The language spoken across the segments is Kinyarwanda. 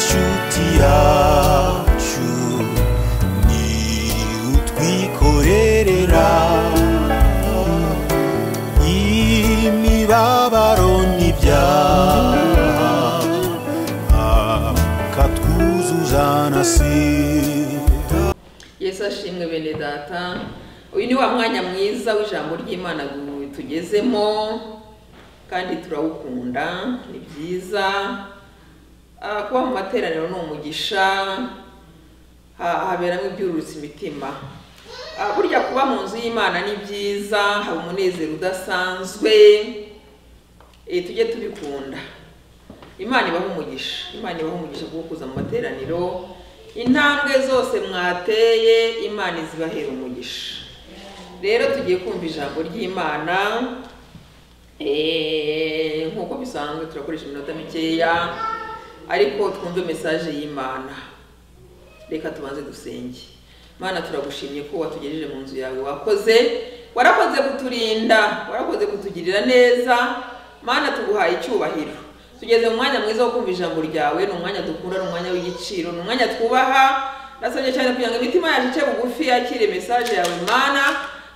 shuti yacu ni utwikorerera. Imibabaro n'ibyaha akatwuzuza na sida yesu ashimwe bene data. Uyu ni wa mwanya mwiza w'ijambo ry'imana tugezemo kandi turawukunda. Ni byiza kuba mu materaniro ni umugisha. Ha- haberamo ibyururutsa imitima. Ah, burya kuba mu nzu y'imana ni byiza haba umunezero udasanzwe Eh, tujye tubikunda. Imana ibaha umugisha. Imana ibaha umugisha kuko kuza mu materaniro. Intambwe zose mwateye imana izibahera umugisha. Rero tugiye kumva ijambo ry'imana Eh, nk'uko bisanzwe turakoresha iminota mikeya. Ariko twumve mesaje y'imana. Reka tubanze dusenge. Mana turagushimye ko watugejeje mu nzu yawe. Wakoze warakoze kuturinda warakoze kutugirira neza. Mana tuguhaye icyubahiro. Tugeze mu mwanya mwiza wo kumva ijambo ryawe. Ni umwanya dukunda ni umwanya w'igiciro ni umwanya twubaha. Ndasabye cyane kugira ngo imitima yacu ice bugufi yakire mesaje yawe mana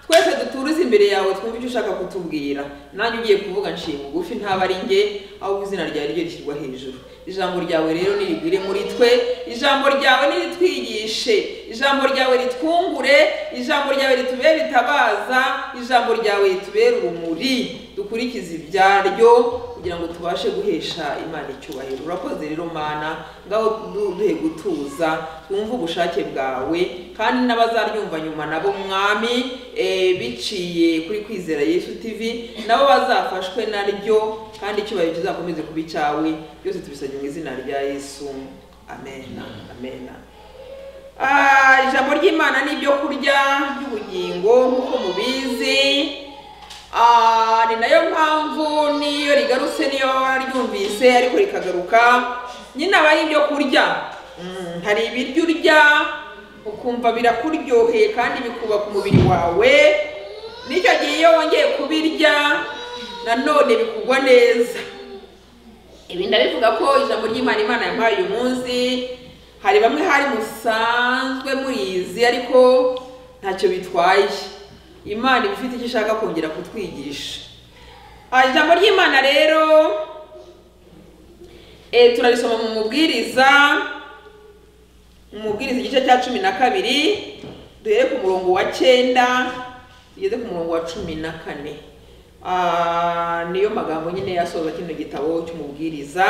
twese duturize imbere yawe twumve icyo ushaka kutubwira. Nanjye ugiye kuvuga nshiye bugufi ntaba ari njye ahubwo izina ryawe ryo rishyirwa hejuru. Ijambo ryawe rero nirigwire muri twe. Ijambo ryawe niritwigishe. Ijambo ryawe ritwungure. Ijambo ryawe ritubere itabaza ijambo ryawe ritubere urumuri. Dukurikize ibyaryo kugira ngo tubashe guhesha imana icyubahiro. Urakoze rero mana ngaho du- duhe gutuza twumve ubushake bwawe kandi n'abazaryumva nyuma nabo mwami eh, biciye kuri kwizera yesu tv nabo bazafashwe naryo kandi icyubahiro kizakomeze kuba icyawe. Byose tubisabye mu izina rya yesu. Amen. Amen. Ah, ijambo ry'imana ni ibyo kurya by'ubugingo nk'uko mubizi. Ni na yo mpamvu niyo rigarutse niyo wararyumvise ariko rikagaruka. Nyine aba ari ibyo kurya. Mm, hari ibiryo urya ukumva birakuryoheye kandi bikubaka umubiri wawe. N'icyo gihe iyo wongeye kubirya nanone bikugwa neza. Ibi ndabivuga ko ijambo ry'imana imana yampaye uyu munsi. Hari bamwe hari musanzwe murizi ariko ntacyo bitwaye. Imana iba ifite icyo ishaka kongera kutwigisha. Ijambo ry'imana rero eh, turarisoma mu mubwiriza mu mubwiriza igice cya cumi na kabiri duhere ku murongo wa cyenda tugeze ku murongo wa cumi na kane. Ah, niyo magambo nyine yasoza kino gitabo cy'umubwiriza.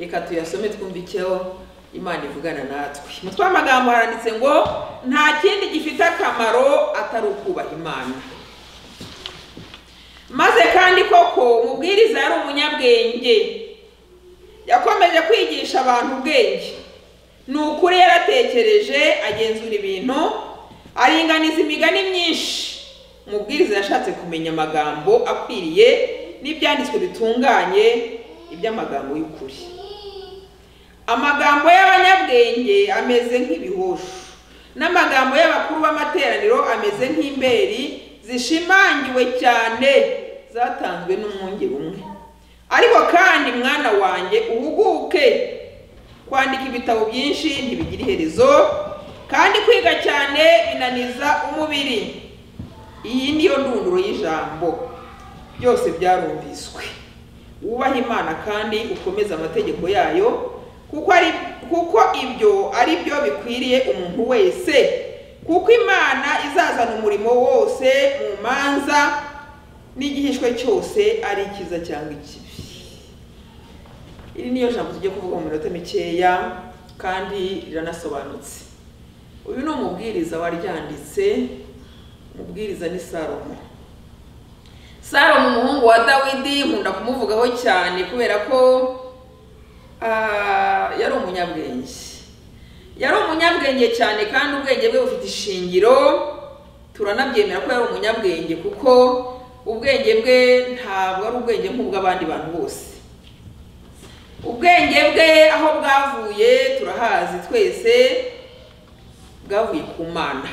Reka tuyasome twumve icyo imana ivugana natwe. Umutwe w'amagambo haranditse ngo nta kindi gifite akamaro atari ukubaha imana. Maze kandi koko umubwiriza yari umunyabwenge. Yakomeje kwigisha abantu ubwenge. Ni ukuri yaratekereje agenzura ibintu aringaniza imigani myinshi. Umubwiriza yashatse kumenya amagambo akwiriye n'ibyanditswe bitunganye iby'amagambo y'ukuri. Amagambo y'abanyabwenge ameze nk'ibihosho. N'amagambo y'abakuru b'amateraniro ameze nk'imberi zishimangiwe cyane zatanzwe n'umwungeri umwe. Ariko kandi mwana wanjye uhuguke. Kwandika ibitabo byinshi ntibigira iherezo kandi kwiga cyane binaniza umubiri. Iyi niyo ndunduro y'ijambo. Byose byarumviswe. Wubaha imana kandi ukomeze amategeko yayo kuko ibyo ari byo bikwiriye umuntu wese kuko imana izazana umurimo wose mu manza n'igihishwe cyose ari icyiza cyangwa ikibi. Iri niyo jambo tujya kuvuga mu minota mikeya kandi riranasobanutse uyu ni umubwiriza waryanditse umubwiriza ni salomo. Salomo umuhungu wa dawidi nkunda kumuvugaho cyane kubera ko yari umunyabwenge. Yari umunyabwenge cyane kandi ubwenge bwe bufite ishingiro. Turanabyemera ko yari umunyabwenge kuko ubwenge bwe ntabwo ari ubwenge nk'ubw'abandi bantu bose. Ubwenge bwe aho bwavuye turahazi twese bwavuye ku mana.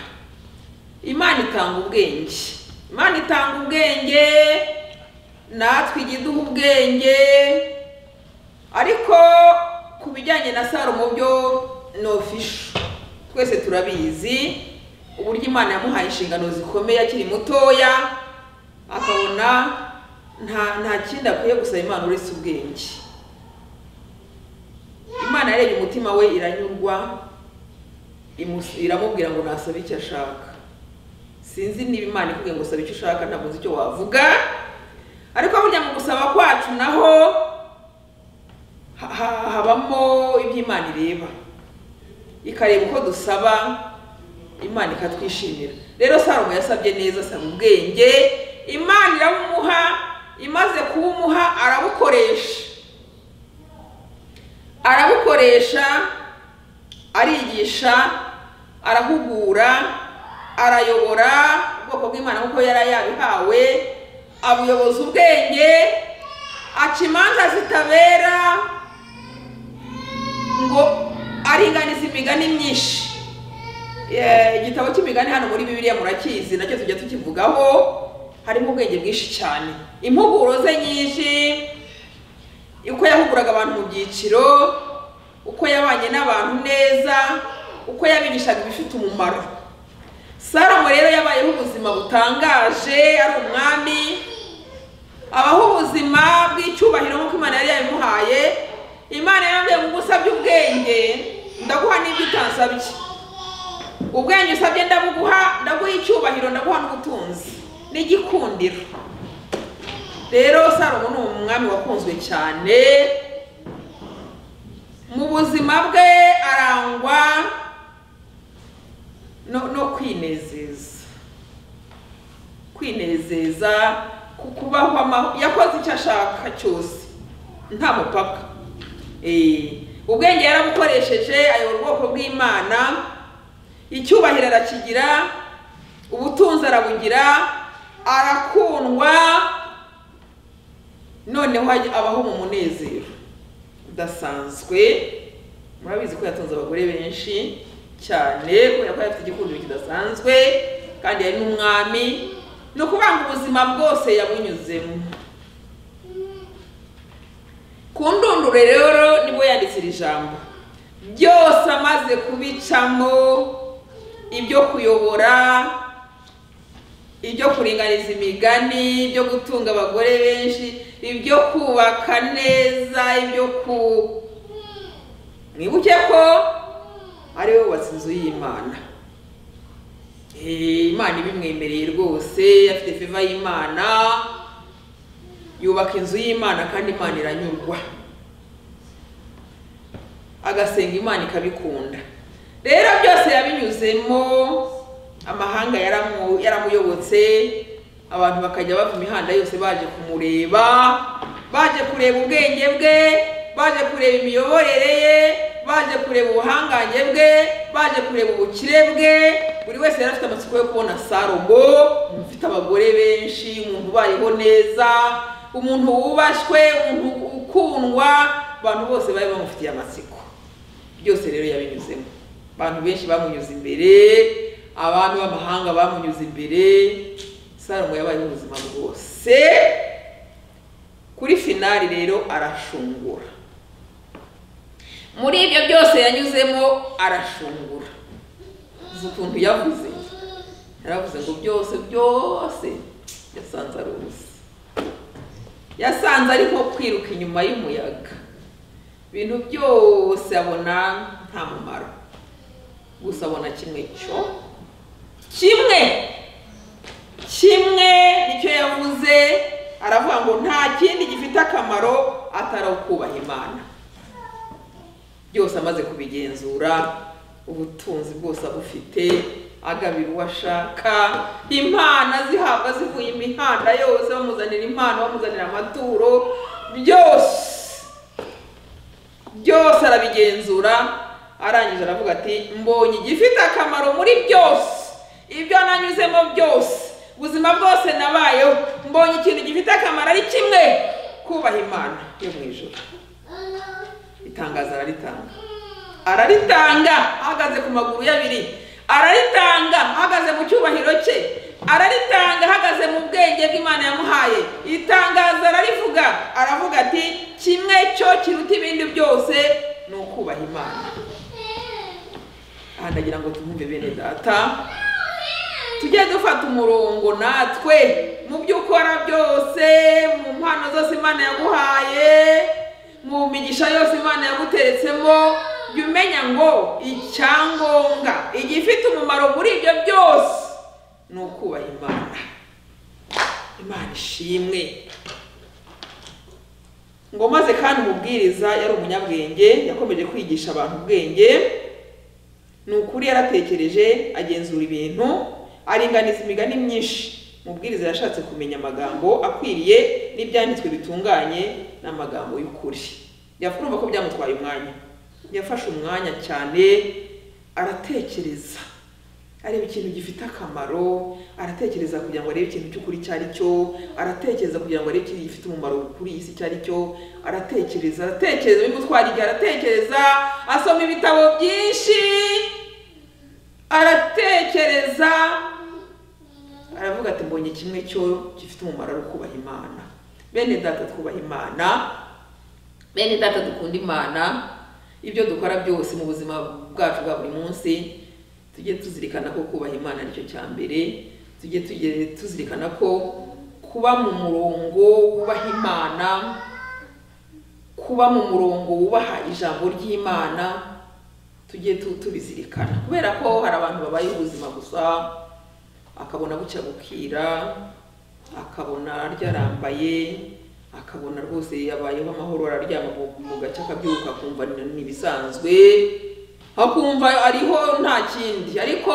Imana itanga ubwenge. Imana itanga ubwenge natwe ijya iduha ubwenge. Ariko ibijyanye na salomo byo ni ofisho twese turabizi uburyo imana yamuhaye inshingano zikomeye akiri mutoya akabona nta kindi akwiye gusaba imana uretse ubwenge. Imana yarebye umutima we iranyurwa iramubwira ngo nasabe icyo ashaka. Sinzi niba imana ikubwiye ngo saba icyo ushaka ntabwo nzi icyo wavuga. Ariko burya mu gusaba kwacu naho habamo ibyo imana ireba. Ikareba uko dusaba imana ikatwishimira. Rero salomo yasabye neza asaba ubwenge. Imana irabumuha imaze kuwumuha arabukoresha. Arabukoresha arigisha arahugura arayobora ubwoko bw'imana kuko yari yabihawe abuyoboza ubwenge aca imanza zitabera ngo aringaniza imigani myinshi. Igitabo cy'imigani hano muri bibiliya murakizi na cyo tujya tukivugaho harimo ubwenge bwinshi cyane. Impuguro ze nyinshi uko yahuguraga abantu mu byiciro uko yabanye n'abantu neza uko yabigishaga ibifite umumaro. Salomo rero yabayeho ubuzima butangaje ari umwami abaho ubuzima bw'icyubahiro nk'uko imana yari yabimuhaye imana yambwiye ngo usabye ubwenge. Ndaguha n'ibyo utansabye ubwenge usabye ndabuguha ndaguha icyubahiro ndaguha n'ubutunzi. N'igikundiro. Rero salomo ni umwami wakunzwe cyane. Mu buzima bwe arangwa no, kwinezeza. Kwinezeza ku kubaho yakoze icyo ashaka cyose. Nta mupaka. Ubwenge yarabukoresheje ayobora ubwoko bw'imana icyubahiro arakigira ubutunzi arabugira arakundwa noneho abaho mu munezero. Udasanzwe murabizi ko yatunze abagore benshi cyane kubera ko afite igikundiro kidasanzwe kandi yari n'umwami. Ni ukuvuga ngo ubuzima bwose yabunyuzemo ku ndunduro rero ni bwo yanditse iri jambo byose amaze kubicamo ibyo kuyobora ibyo kuringaniza imigani ibyo gutunga abagore benshi ibyo kubaka neza ibyo ku mwibuke ko ari we wubatse inzu y'imana. Eh, imana ibimwemereye rwose afite feva y'imana. Yubaka inzu y'imana kandi imana iranyurwa agasenga imana ikabikunda. Rero byose yabinyuzemo amahanga yaramu- yaramuyobotse abantu bakajya bava imihanda yose baje kumureba baje kureba ubwenge bwe baje kureba imiyoborere ye baje kureba ubuhangange bwe baje kureba ubukire bwe. Buri wese yari afite amatsiko yo kubona salomo umuntu ufite abagore benshi umuntu ubayeho neza umuntu wubashywe umuntu ukundwa abantu bose bari bamufitiye amatsiko. Byose rero yabinyuzemo. Abantu benshi bamunyuze imbere abami b'amahanga bamunyuze imbere. Salomo yabayeho ubuzima bwose. Kuri finali rero arashungura. Muri ibyo byose yanyuzemo arashungura. Uzi ukuntu yavuze? Yaravuze ngo byose byose yasanze ari ubusa yasanze ari nko kwiruka inyuma y'umuyaga. Ibintu byose abona nta mumaro. Gusa abona kimwe cyo. Kimwe! Kimwe! Nicyo yavuze. Aravuga ngo nta kindi gifite akamaro atari ukubaha imana. Byose amaze kubigenzura ubutunzi bwose abufite agabira uwo ashaka. Impano azihabwa zivuye imihanda yose bamuzanira impano bamuzanira amaturo. Byose byose arabigenzura. Arangije aravuga ati mbonye igifite akamaro muri byose. Ibyo nanyuzemo byose ubuzima bwose nabayeho. Mbonye ikintu gifite akamaro ari kimwe kubaha imana yo mu ijoro itangazo araritanga. Araritanga ahagaze ku maguru ye abiri araritanga ahagaze mu cyubahiro cye. Araritanga ahagaze mu bwenge bw'imana yamuhaye. Itangazo ararivuga aravuga ati kimwe cyo kiruta ibindi byose ni ukubaha imana. Aha ndagira ngo tumwumve bene data. Tujye dufata umurongo natwe. Mu byo ukora byose mu mpano zose imana yaguhaye mu migisha yose imana yaguteretsemo jya umenya ngo icyangombwa igifite umumaro muri ibyo byose ni ukubaha imana. Imana ishimwe. Ngo maze kandi umubwiriza yari umunyabwenge yakomeje kwigisha abantu ubwenge ni ukuri yaratekereje agenzura ibintu aringaniza imigani myinshi. Umubwiriza yashatse kumenya amagambo akwiriye n'ibyanditswe bitunganye n'amagambo y'ukuri. Yakumva ko byamutwaye umwanya. Yafashe umwanya cyane aratekereza. Areba ikintu gifite akamaro aratekereza kugira ngo arebe ikintu cy'ukuri icyo ari cyo aratekereza kugira ngo arebe ikintu gifite umumaro kuri iyi si icyo ari cyo aratekereza aratekereza bimutwara igihe aratekereza asoma ibitabo byinshi. Aratekereza. Aravuga ati mbonye kimwe cyo gifite umumaro ari ukubaha imana. Bene data twubaha imana bene data dukunda imana ibyo dukora byose mu buzima bwacu bwa buri munsi tujye tuzirikana ko kubaha imana ari cyo cya mbere tujye tuzirikana ko kuba mu murongo wubaha imana kuba mu murongo wubaha ijambo ry'imana tujye tu- tubizirikana. Kubera ko hari abantu babaye ubuzima gusa akabona bucya bukira akabona ryarambaye akabona rwose yabayeho amahoro araryama mu- gace akabyuka akumva ni ibisanzwe akumva ariho nta kindi. Ariko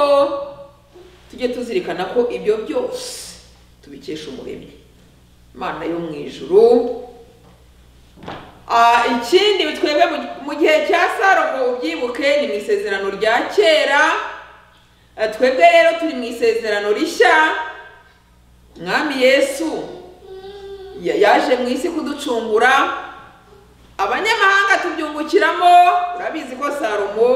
tujye tuzirikana ko ibyo byose tubikesha umuremyi imana yo mu ijuru. Ah, ikindi twebwe mu- gihe cya salomo ubyibuke ni mu isezerano rya kera. Ah, twebwe rero turi mu isezerano rishya. Mwami yesu. Yaje mu isi kuducungura. Abanyamahanga tubyungukiramo. Urabizi ko salomo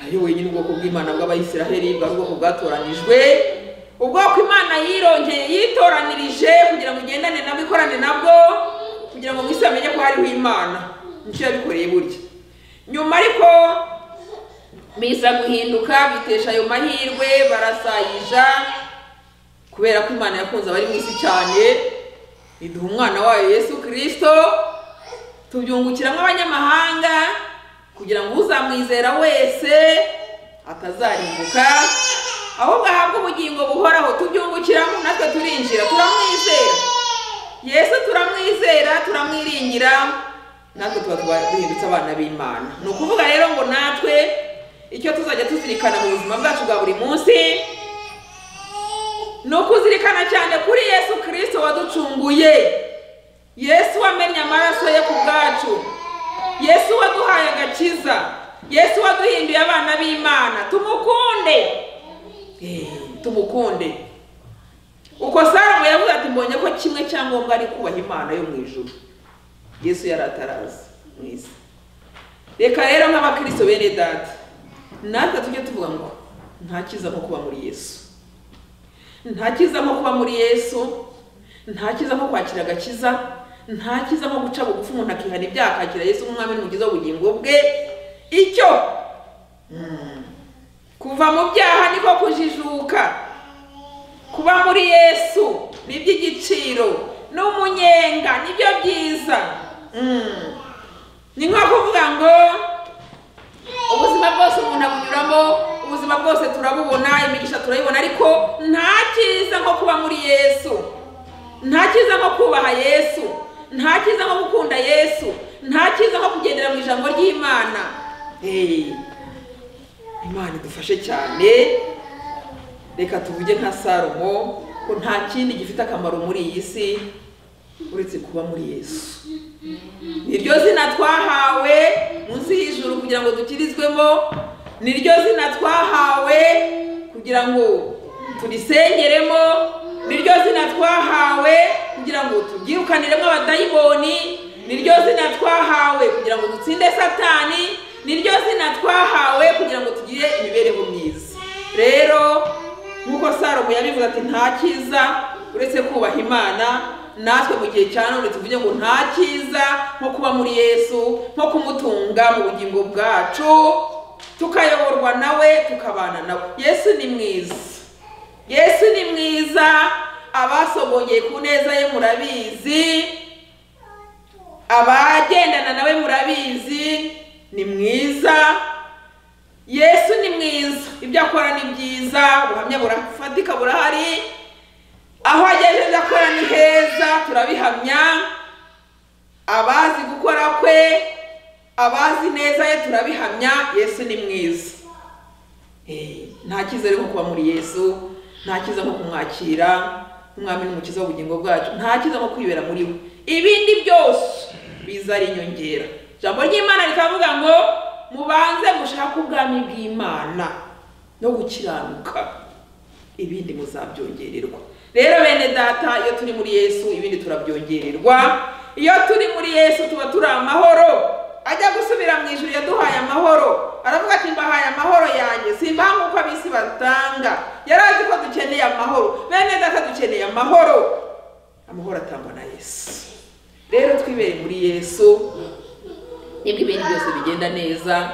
yayoboye nyine ubwoko bw'imana bw'abayisiraheli bwari ubwoko bwatoranijwe. Ubwoko imana yirongeye yitoranirije kugira ngo igendane nabwo ikorane nabwo kugira ngo mu isi bamenye ko hariho imana. Nicyo yabikoreye burya. Nyuma ariko biza guhinduka bitesha ayo mahirwe barasayija kubera ko imana yakunze abari mu isi cyane. Iduha umwana wayo yesu kirisito tubyungukiramo abanyamahanga kugira ngo uzamwizera wese atazarimbuka. Ahubwo ahabwe ubugingo buhoraho tubyungukiramo natwe turinjira turamwizera. Yesu turamwizera turamwiringira natwe tuba duhindutse abana b'imana. Ni ukuvuga rero ngo natwe icyo tuzajya tuzirikana mu buzima bwacu bwa buri munsi ni ukuzirikana cyane kuri yesu kirisito waducunguye. Yesu wamennye amaraso ye ku bwacu. Yesu waduhaye agakiza. Yesu waduhinduye abana b'imana. Tumukunde. Eh, tumukunde. Uko salomo yavuze ati mbonye ko kimwe cyangombwa ari kubaha imana yo mu ijuru. Yesu yari ataraza mu isi. Reka rero nk'abakristo bene data natwe tujye tuvuga ngo nta cyiza nko kuba muri yesu. Nta cyiza nko kuba muri yesu nta cyiza nko kwakira agakiza nta cyiza nko guca bugufi umuntu akihana ibyaha akakira yesu nk'umwami n'umukiza w'ubugingo bwe. Icyo? Mm, kuva mu byaha niko kujijuka. Kuba muri yesu ni iby'igiciro n'umunyenga ni byo byiza. Mm. ni nko kuvuga ngo ubuzima bwose umuntu abunyuramo ubuzima bwose turabubona imigisha turayibona ariko nta cyiza nko kuba muri yesu. Nta cyiza nko kubaha yesu. Nta cyiza nko gukunda yesu. Nta cyiza nko kugendera mu ijambo ry'imana. Imana idufashe cyane. Reka tuvuge nka salomo ko nta kindi gifite akamaro muri iyi si uretse kuba muri yesu. Niryo zina twahawe munsi y'ijuru kugira ngo dukirizwemo niryo zina twahawe kugira ngo turisengeremo niryo zina twahawe kugira ngo tubyirukaniremo abadayimoni. Niryo zina twahawe kugira ngo dutsinde satani. Niryo zina twahawe kugira ngo tugire imibereho myiza. Rero nk'uko salomo yabivuze ati nta cyiza uretse kubaha imana. Natwe mu gihe cya none tuvuge ngo nta cyiza nko kuba muri yesu nko kumutunga mu bugingo bwacu. Tukayoborwa nawe tukabana nawe. Yesu ni mwiza. Yesu ni mwiza. Abasogongeye ku neza ye murabizi. Abagendana nawe murabizi. Ni mwiza. Yesu ni mwiza. Ibyo akora ni byiza. Ubuhamya burafatika burahari. Aho agejeje akora ni heza. Turabihamya. Abazi gukora kwe. Abazi neza ye turabihamya yesu ni mwiza. Eh, nta cyiza rero kuba muri yesu nta cyiza nko kumwakira nk'umwami n'umukiza w'ubugingo bwacu nta cyiza nko kwibera muri we. Ibindi byose biza ari inyongera. Ijambo ry'imana rikavuga ngo mubanze mushake ubwami bw'imana no gukiranuka. Ibindi muzabyongererwa. Rero bene data iyo turi muri yesu ibindi turabyongererwa. Iyo turi muri yesu tuba turi amahoro ajya gusubira mu ijuru yaduhaye amahoro aravuga ati mbahaye amahoro yanjye simbaha nk'uko ab'isi batanga yari azi ko dukeneye amahoro bene data dukeneye amahoro. Amahoro atangwa na yesu. Rero twibere muri yesu. Nibwo ibintu byose bigenda neza.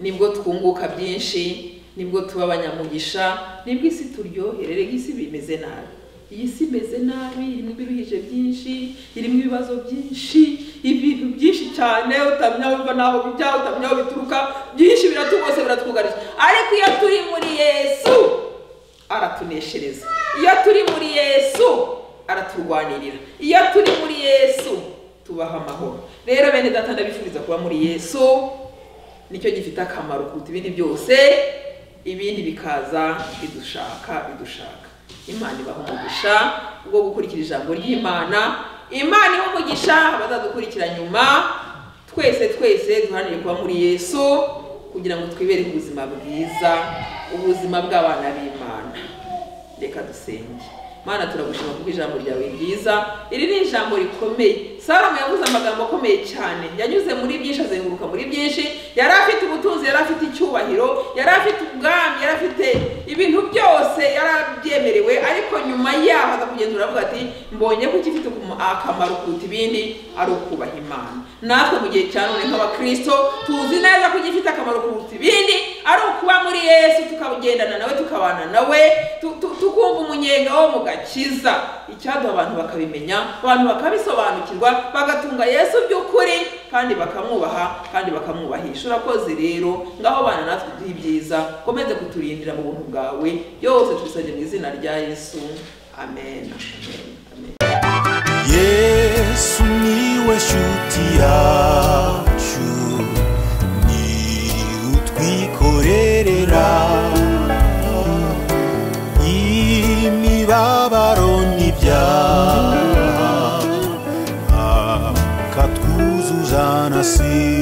Nibwo twunguka byinshi. Nibwo tuba abanyamugisha. Nibwo isi turyoherere isi bimeze nabi. Iyi si imeze nabi irimo ibiruhije byinshi irimo ibibazo byinshi ibintu byinshi cyane utamenya biva n'aho bijya utamenya aho bituruka byinshi biratugose biratwugarije. Ariko iyo turi muri yesu aratuneshereza. Iyo turi muri yesu. Araturwanirira. Iyo turi muri yesu. Tubaha amahoro. Rero bene data ndabifuriza kuba muri yesu. Nicyo gifite akamaro kuruta ibindi byose. Ibindi bikaza bidushaka bidushaka. Imana ibaha umugisha bwo gukurikira ijambo ry'imana. Imana iha umugisha abazadukurikira nyuma. Twese twese duharanire kuba muri yesu kugira ngo twibere ubuzima bwiza ubuzima bw'abana b'imana. Reka dusenge. Mana turagushima kuko ijambo ryawe ryiza. Iri ni ijambo rikomeye. Salomo yavuze amagambo akomeye cyane. Yanyuze muri byinshi azenguruka muri byinshi. Yari afite ubutunzi yari afite icyubahiro yari afite ubwami yari afite ibintu byose yari abyemerewe. Ariko nyuma yaho aza kugenzura avuga ati mbonye ko igifite akamaro kuruta ibindi? Ari ukubaha imana. Natwe mu gihe cya none nk'abakristo tuzi neza ko igifite akamaro kuruta ibindi ari ukuba muri yesu tukagendana nawe tukabana nawe tu- tu- tukumva umunyenga wo mu gakiza. Icyaduha abantu bakabimenya abantu bakabisobanukirwa bagatunga yesu by'ukuri kandi bakamwubaha kandi bakamwubahisha. Urakoze rero ngaho bana natwe duhe ibyiza komeze kuturindira mu buntu bwawe byose tubisabye mu izina rya yesu. Amen. Yesu ni we shuti yacu n'ibyaha akatwuzuza na sida